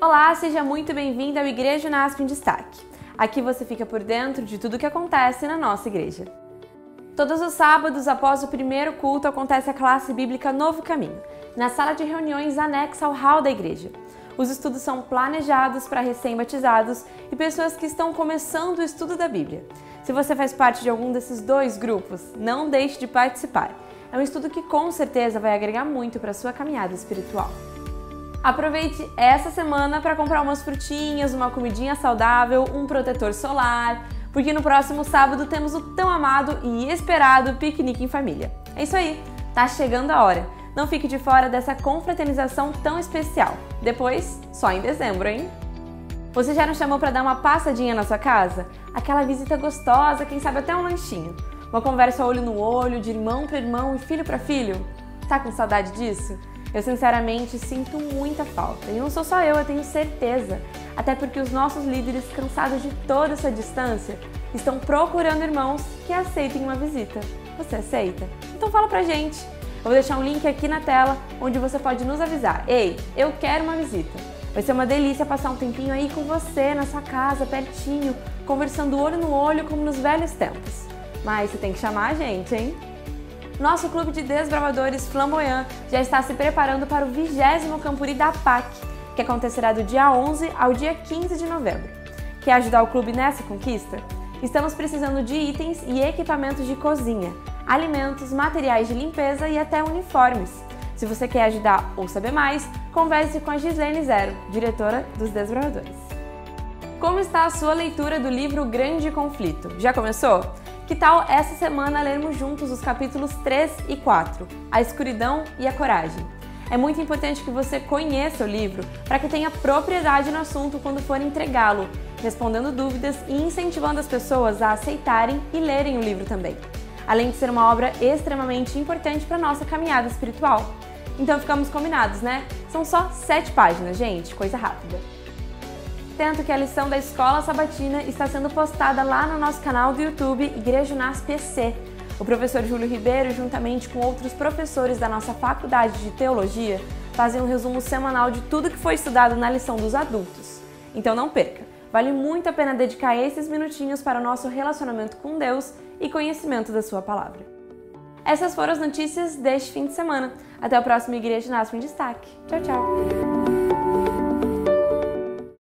Olá, seja muito bem-vindo ao Igreja Nasp em Destaque. Aqui você fica por dentro de tudo o que acontece na nossa igreja. Todos os sábados, após o primeiro culto, acontece a classe bíblica Novo Caminho, na sala de reuniões anexa ao hall da igreja. Os estudos são planejados para recém-batizados e pessoas que estão começando o estudo da Bíblia. Se você faz parte de algum desses dois grupos, não deixe de participar. É um estudo que com certeza vai agregar muito para a sua caminhada espiritual. Aproveite essa semana para comprar umas frutinhas, uma comidinha saudável, um protetor solar, porque no próximo sábado temos o tão amado e esperado piquenique em família. É isso aí, tá chegando a hora. Não fique de fora dessa confraternização tão especial. Depois, só em dezembro, hein? Você já não chamou para dar uma passadinha na sua casa? Aquela visita gostosa, quem sabe até um lanchinho. Uma conversa olho no olho, de irmão para irmão e filho para filho? Tá com saudade disso? Eu sinceramente sinto muita falta. E não sou só eu, eu tenho certeza. Até porque os nossos líderes, cansados de toda essa distância, estão procurando irmãos que aceitem uma visita. Você aceita? Então fala pra gente. Eu vou deixar um link aqui na tela onde você pode nos avisar. Ei, eu quero uma visita. Vai ser uma delícia passar um tempinho aí com você na sua casa, pertinho, conversando olho no olho como nos velhos tempos. Mas você tem que chamar a gente, hein? Nosso clube de desbravadores Flamboyant já está se preparando para o 20 Campuri da PAC, que acontecerá do dia 11 ao dia 15 de novembro. Quer ajudar o clube nessa conquista? Estamos precisando de itens e equipamentos de cozinha, alimentos, materiais de limpeza e até uniformes. Se você quer ajudar ou saber mais, converse com a Gislene Zero, diretora dos Desbravadores. Como está a sua leitura do livro Grande Conflito? Já começou? Que tal essa semana lermos juntos os capítulos 3 e 4, A Escuridão e a Coragem? É muito importante que você conheça o livro para que tenha propriedade no assunto quando for entregá-lo, respondendo dúvidas e incentivando as pessoas a aceitarem e lerem o livro também. Além de ser uma obra extremamente importante para nossa caminhada espiritual. Então ficamos combinados, né? São só sete páginas, gente, coisa rápida atento que a lição da Escola Sabatina está sendo postada lá no nosso canal do YouTube Igreja Nas PC. O professor Júlio Ribeiro, juntamente com outros professores da nossa Faculdade de Teologia, fazem um resumo semanal de tudo que foi estudado na lição dos adultos. Então não perca! Vale muito a pena dedicar esses minutinhos para o nosso relacionamento com Deus e conhecimento da Sua palavra. Essas foram as notícias deste fim de semana. Até o próximo Igreja Nasce em Destaque. Tchau, tchau!